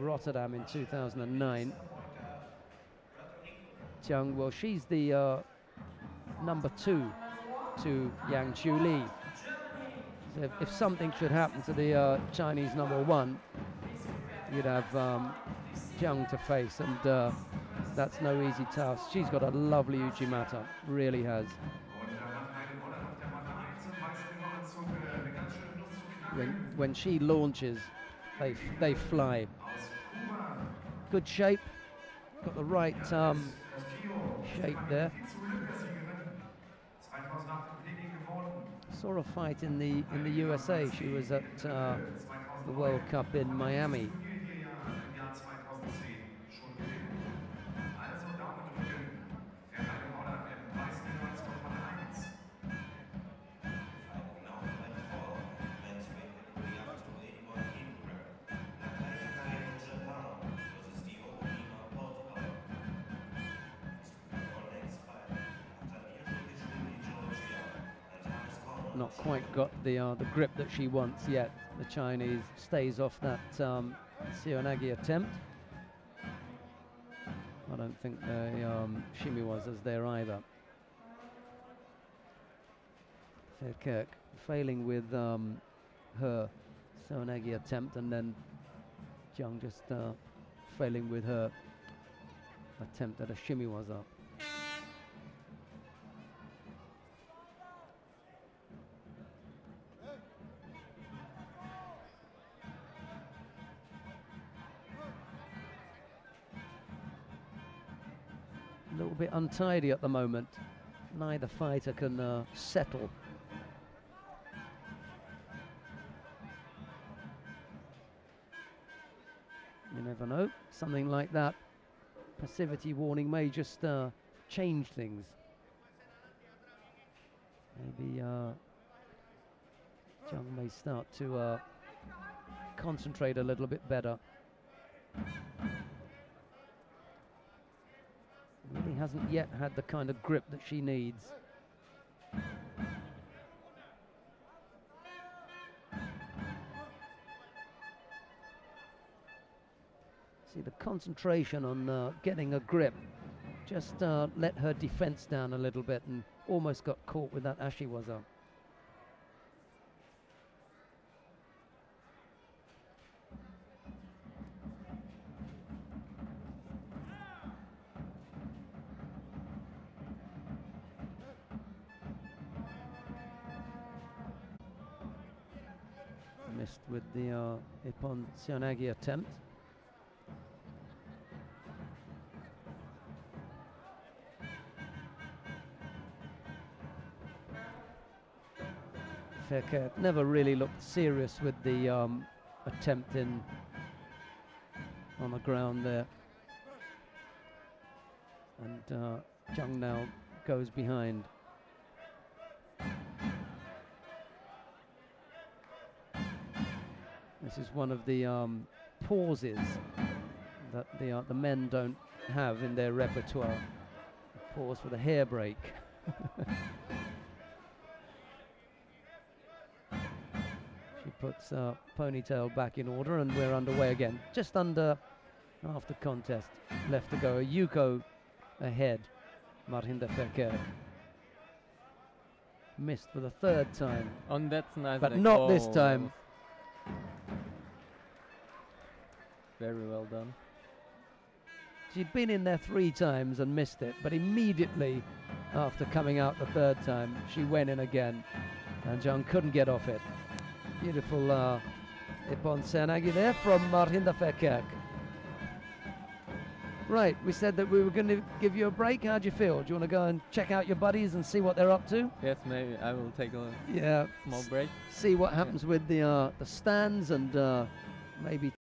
Rotterdam in 2009. Zhang, well, she's the uh, number two to Yang Xiuli. So if, if something should happen to the uh, Chinese number one, you'd have um, Zhang to face, and uh, that's no easy task. She's got a lovely Uchimata, really has. When, when she launches, they, they fly. Good shape, got the right um, shape there. Saw a fight in the in the USA. She was at uh, the World Cup in Miami. Not quite got the uh, the grip that she wants yet. The Chinese stays off that um, Seoinage attempt. I don't think the um, Shimi was as there either. Verkerk failing with um, her Seoinage attempt and then Zhang just uh, failing with her attempt at a shimiwaza. A little bit untidy at the moment. Neither fighter can uh, settle. You never know. Something like that. Passivity warning may just uh, change things. Maybe uh, Zhang may start to uh, concentrate a little bit better. Really hasn't yet had the kind of grip that she needs. See the concentration on uh, getting a grip. Just uh, let her defense down a little bit and almost got caught with that Ashiwaza. Missed with the uh, Ippon Seoinage attempt. Verkerk never really looked serious with the um, attempt in on the ground there. And uh, Zhang now goes behind. This is one of the um, pauses that the, uh, the men don't have in their repertoire. A pause for the hair break. she puts uh, ponytail back in order and we're underway again. Just under after contest. Left to go. Yuko ahead. Marhinde Verkerk. Missed for the third time. On that's nice. But not this time. Very well done. She'd been in there three times and missed it, but immediately after coming out the third time, she went in again, and Zhang couldn't get off it. Beautiful uh, Seoinage there from Marhinde Verkerk. Right, we said that we were going to give you a break. How do you feel? Do you want to go and check out your buddies and see what they're up to? Yes, maybe I will take a Yeah, small break. see what happens with the uh, the stands and uh, maybe